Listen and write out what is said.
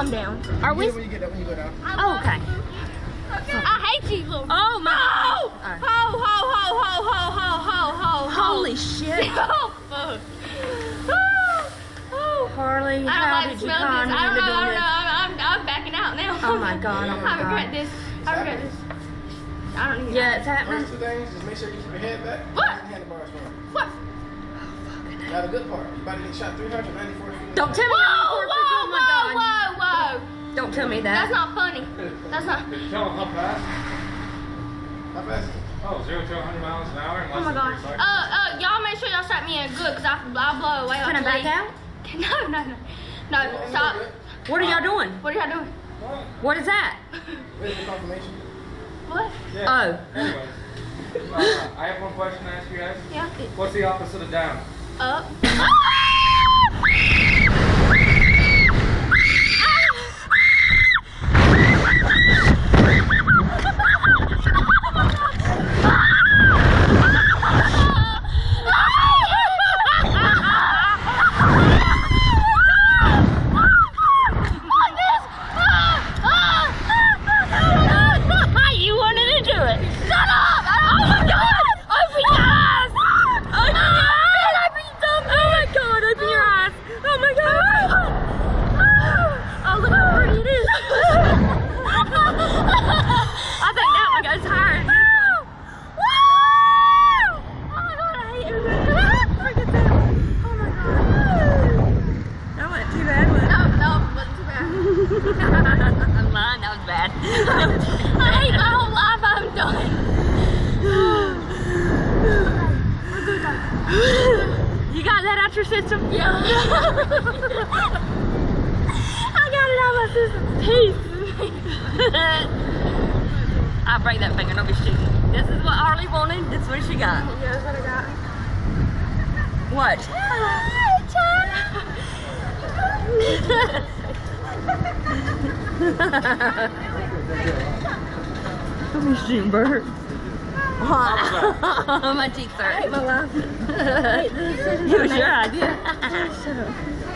calm down. Are we? You get when you go down. Oh, okay. I hate you, little. Oh my. Oh! Right. Ho ho ho ho ho ho ho ho. Holy shit. oh fuck. Oh. Harlee, I how like did you con this. I don't know. I don't know. I'm, backing out now. Oh my god. Oh my I god. I regret this. I regret this. I don't need Yeah, it's happening. First two things, just make sure you keep your head back. What? Handlebars front. What? Now the good part, you about to get shot 394 feet. Don't tell me. Whoa! Don't tell me that. That's not funny. That's not. Did you tell them how fast? How fast? Oh, zero to 100 miles an hour in less Oh my than God. three Uh, seconds. uh, y'all make sure y'all strap me in good, cause I, I blow away Can I back a out? leaf. No, no, no. No, Well, stop. What are y'all doing? What are y'all doing? What? What is that? Where's the confirmation? What? Yeah. Oh. Anyways, uh, I have one question to ask you guys. Yeah. What's the opposite of down? Up. you wanted to do it. Shut up! Oh my god! Open your eyes! Open your eyes! Open your Oh my god, open your eyes! Oh my god! Oh, look how pretty it is! I think that one goes higher than this one. Oh my god, I hate it. Look at that. Oh my god. That went too bad, wasn't it? No, no, it wasn't too bad. I'm lying, that was bad. I hate my whole life. I'm done. You got that out your system? Yeah. I got it out my system. Peace. I break that finger, don't be stupid. This is what Harlee wanted, this is what she got. Yeah, that's what I got. What? Don't be shooting bird. my cheeks hurt. My it was your idea.